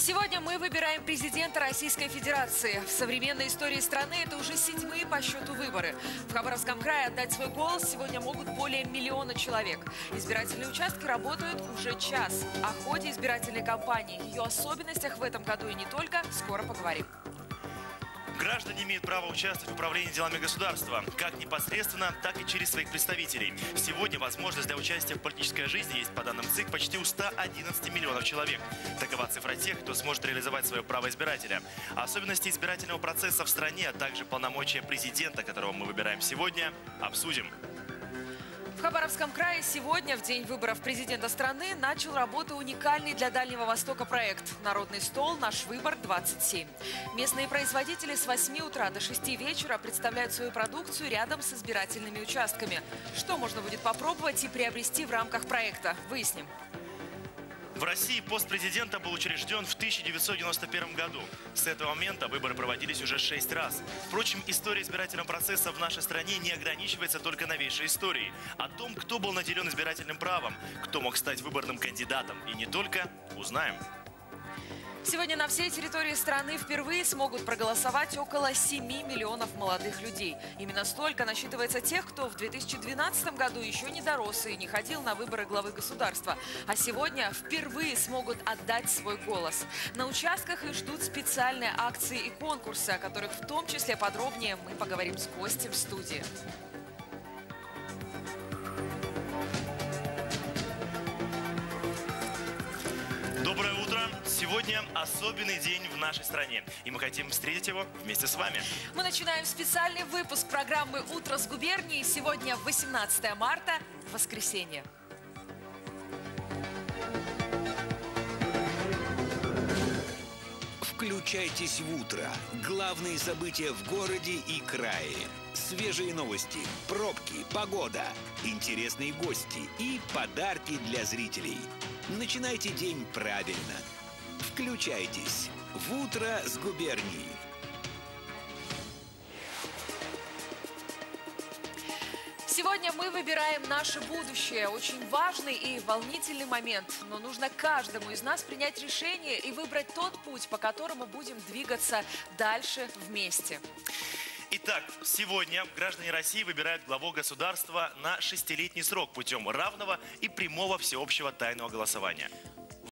Сегодня мы выбираем президента Российской Федерации. В современной истории страны это уже седьмые по счету выборы. В Хабаровском крае отдать свой голос сегодня могут более миллиона человек. Избирательные участки работают уже час. О ходе избирательной кампании, ее особенностях в этом году и не только, скоро поговорим. Граждане имеют право участвовать в управлении делами государства, как непосредственно, так и через своих представителей. Сегодня возможность для участия в политической жизни есть, по данным ЦИК, почти у 111 миллионов человек. Такова цифра тех, кто сможет реализовать свое право избирателя. Особенности избирательного процесса в стране, а также полномочия президента, которого мы выбираем сегодня, обсудим. В Хабаровском крае сегодня, в день выборов президента страны, начал работу уникальный для Дальнего Востока проект «Народный стол. Наш выбор 27». Местные производители с 8 утра до 6 вечера представляют свою продукцию рядом с избирательными участками. Что можно будет попробовать и приобрести в рамках проекта? Выясним. В России пост президента был учрежден в 1991 году. С этого момента выборы проводились уже шесть раз. Впрочем, история избирательного процесса в нашей стране не ограничивается только новейшей историей. О том, кто был наделен избирательным правом, кто мог стать выборным кандидатом и не только, узнаем. Сегодня на всей территории страны впервые смогут проголосовать около 7 миллионов молодых людей. Именно столько насчитывается тех, кто в 2012 году еще не дорос и не ходил на выборы главы государства. А сегодня впервые смогут отдать свой голос. На участках их ждут специальные акции и конкурсы, о которых в том числе подробнее мы поговорим с гостем в студии. Сегодня особенный день в нашей стране, и мы хотим встретить его вместе с вами. Мы начинаем специальный выпуск программы «Утро с губернией». Сегодня 18 марта, воскресенье. Включайтесь в утро. Главные события в городе и крае. Свежие новости, пробки, погода, интересные гости и подарки для зрителей. Начинайте день правильно. Включайтесь в утро с губернией. Сегодня мы выбираем наше будущее. Очень важный и волнительный момент. Но нужно каждому из нас принять решение и выбрать тот путь, по которому будем двигаться дальше вместе. Итак, сегодня граждане России выбирают главу государства на шестилетний срок путем равного и прямого всеобщего тайного голосования.